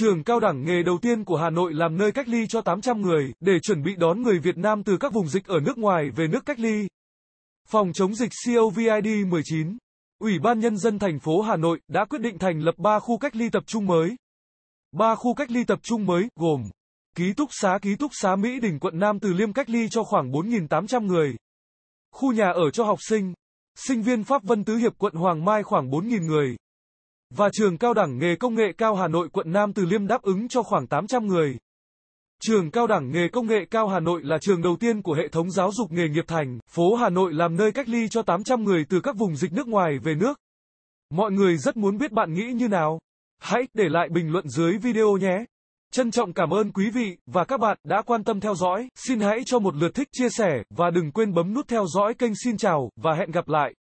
Trường cao đẳng nghề đầu tiên của Hà Nội làm nơi cách ly cho 800 người, để chuẩn bị đón người Việt Nam từ các vùng dịch ở nước ngoài về nước cách ly. Phòng chống dịch COVID-19 Ủy ban Nhân dân thành phố Hà Nội đã quyết định thành lập 3 khu cách ly tập trung mới. 3 khu cách ly tập trung mới, gồm Ký túc xá Ký túc xá Mỹ Đình quận Nam Từ Liêm cách ly cho khoảng 4.800 người. Khu nhà ở cho học sinh, sinh viên Pháp Vân Tứ Hiệp quận Hoàng Mai khoảng 4.000 người. Và trường cao đẳng nghề công nghệ cao Hà Nội quận Nam Từ Liêm đáp ứng cho khoảng 800 người. Trường cao đẳng nghề công nghệ cao Hà Nội là trường đầu tiên của hệ thống giáo dục nghề nghiệp thành phố Hà Nội làm nơi cách ly cho 800 người từ các vùng dịch nước ngoài về nước. Mọi người rất muốn biết bạn nghĩ như nào. Hãy để lại bình luận dưới video nhé. Trân trọng cảm ơn quý vị và các bạn đã quan tâm theo dõi. Xin hãy cho một lượt thích, chia sẻ và đừng quên bấm nút theo dõi kênh Xin chào và hẹn gặp lại.